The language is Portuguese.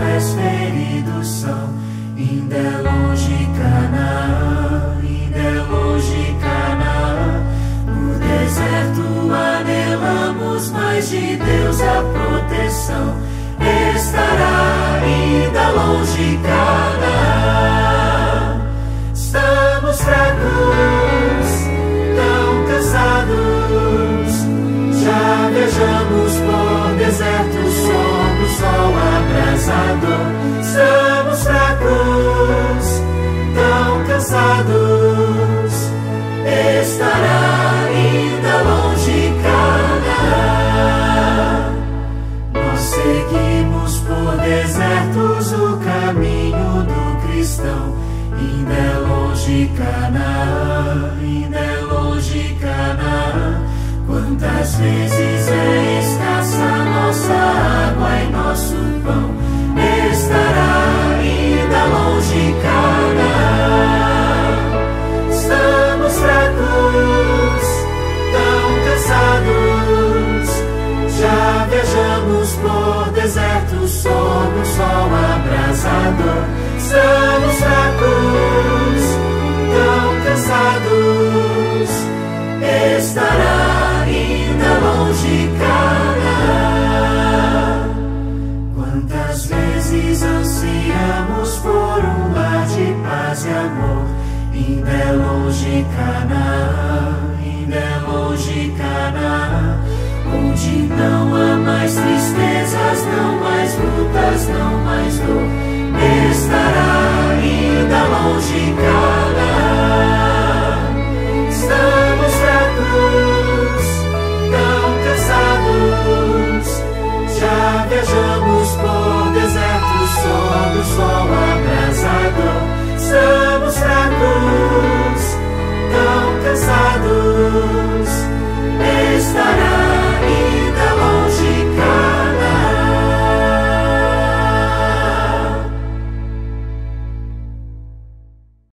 nossos feridos são. Ainda é longe Canaã, ainda é longe Canaã. No deserto anelamos mais de Deus a proteção. Estará ainda longe Canaã. Estamos fracos, tão cansados. Já viajamos por desertos cansados. Estará ainda longe Canaã. Nós seguimos por desertos o caminho do cristão. Ainda é longe Canaã, ainda é longe Canaã. Quantas vezes é escassa nossa água longe Canaã. Quantas vezes ansiamos por um lar de paz e amor. Ainda é longe Canaã,